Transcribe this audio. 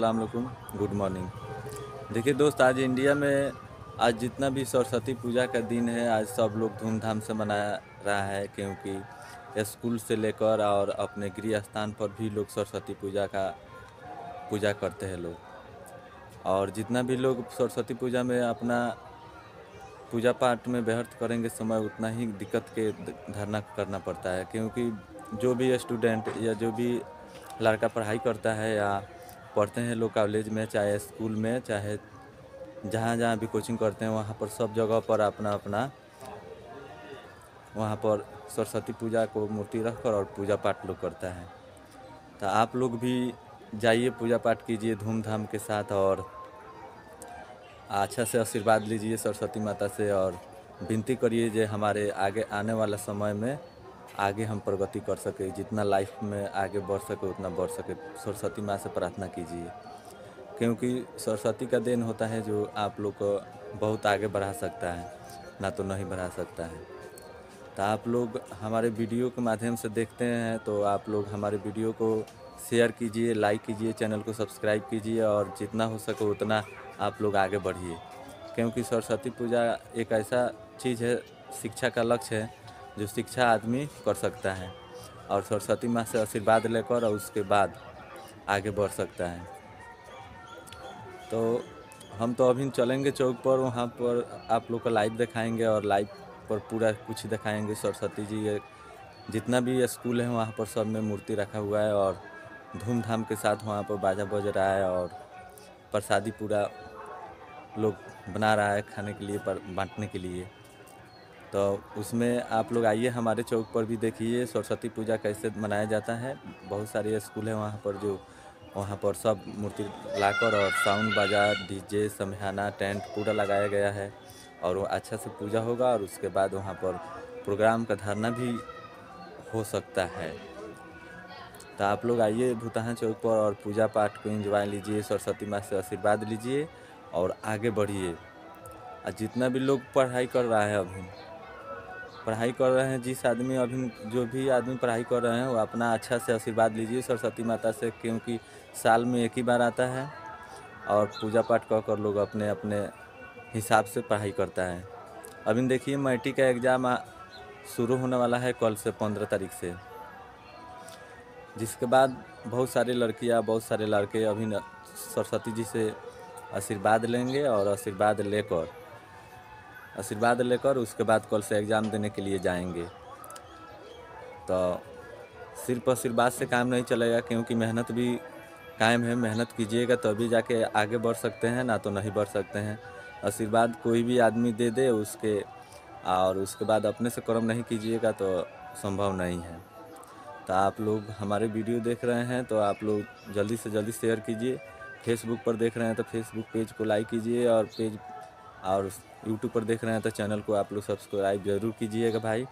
अलकुम good morning. देखिए दोस्त, आज इंडिया में आज जितना भी सरस्वती पूजा का दिन है, आज सब लोग धूमधाम से मना रहा है क्योंकि स्कूल से लेकर और अपने गृह स्थान पर भी लोग सरस्वती पूजा का, पूजा करते हैं लोग। और जितना भी लोग सरस्वती पूजा में अपना पूजा पाठ में व्यर्थ करेंगे समय, उतना ही दिक्कत के धरना करना पड़ता है। क्योंकि जो भी स्टूडेंट या जो भी लड़का पढ़ाई करता है या पढ़ते हैं लोग कॉलेज में, चाहे स्कूल में, चाहे जहाँ जहाँ भी कोचिंग करते हैं, वहाँ पर सब जगह पर अपना अपना वहाँ पर सरस्वती पूजा को मूर्ति रख कर और पूजा पाठ लोग करता है। तो आप लोग भी जाइए, पूजा पाठ कीजिए धूमधाम के साथ और अच्छा से आशीर्वाद लीजिए सरस्वती माता से और विनती करिए जो हमारे आगे आने वाला समय में आगे हम प्रगति कर सके, जितना लाइफ में आगे बढ़ सके, उतना बढ़ सके। सरस्वती माँ से प्रार्थना कीजिए। क्योंकि सरस्वती का देन होता है जो आप लोग को बहुत आगे बढ़ा सकता है, ना तो नहीं बढ़ा सकता है। तो आप लोग हमारे वीडियो के माध्यम से देखते हैं तो आप लोग हमारे वीडियो को शेयर कीजिए लाइक कीजिए चैनल को सब्सक्राइब कीजिए और जितना हो सके उतना आप लोग आगे बढ़िए। क्योंकि सरस्वती पूजा एक ऐसा चीज़ है, शिक्षा का लक्ष्य है जो शिक्षा आदमी कर सकता है और सरस्वती माँ से आशीर्वाद लेकर और उसके बाद आगे बढ़ सकता है। तो हम तो अभी चलेंगे चौक पर, वहाँ पर आप लोग को लाइव दिखाएँगे और लाइव पर पूरा कुछ दिखाएँगे। सरस्वती जी जितना भी स्कूल है, वहाँ पर सब में मूर्ति रखा हुआ है और धूमधाम के साथ वहाँ पर बाजा बज रहा है और प्रसादी पूरा लोग बना रहा है खाने के लिए, पर बांटने के लिए। तो उसमें आप लोग आइए, हमारे चौक पर भी देखिए, सरस्वती पूजा कैसे मनाया जाता है। बहुत सारे स्कूल हैं वहाँ पर जो, वहाँ पर सब मूर्ति लाकर और साउंड बाज़ार डीजे समहाना टेंट पूरा लगाया गया है और वो अच्छा से पूजा होगा और उसके बाद वहाँ पर प्रोग्राम का धरना भी हो सकता है। तो आप लोग आइए भूतहा चौक पर और पूजा पाठ को एंजॉय लीजिए, सरस्वती माँ से आशीर्वाद लीजिए और आगे बढ़िए। और जितना भी लोग पढ़ाई कर रहा है अभी पढ़ाई कर रहे हैं। जिस आदमी अभी जो भी आदमी पढ़ाई कर रहे हैं, वो अपना अच्छा से आशीर्वाद लीजिए सरस्वती माता से, क्योंकि साल में एक ही बार आता है और पूजा पाठ कर कर लोग अपने अपने हिसाब से पढ़ाई करता है। अभी देखिए, मैट्रिक का एग्ज़ाम शुरू होने वाला है कल से पंद्रह तारीख से। जिसके बाद बहुत सारे लड़कियाँ, बहुत सारे लड़के अभी सरस्वती जी से आशीर्वाद लेंगे और आशीर्वाद लेकर आशीर्वाद लेकर उसके बाद कल से एग्ज़ाम देने के लिए जाएँगे। तो सिर्फ़ आशीर्वाद से काम नहीं चलेगा क्योंकि मेहनत भी कायम है। मेहनत कीजिएगा तभी जाके आगे बढ़ सकते हैं, ना तो नहीं बढ़ सकते हैं। आशीर्वाद कोई भी आदमी दे दे उसके और उसके बाद अपने से कर्म नहीं कीजिएगा तो संभव नहीं है। तो आप लोग हमारे वीडियो देख रहे हैं तो आप लोग जल्दी से जल्दी शेयर कीजिए। फेसबुक पर देख रहे हैं तो फेसबुक पेज को लाइक कीजिए और पेज और यूट्यूब पर देख रहे हैं तो चैनल को आप लोग सब्सक्राइब ज़रूर कीजिएगा भाई।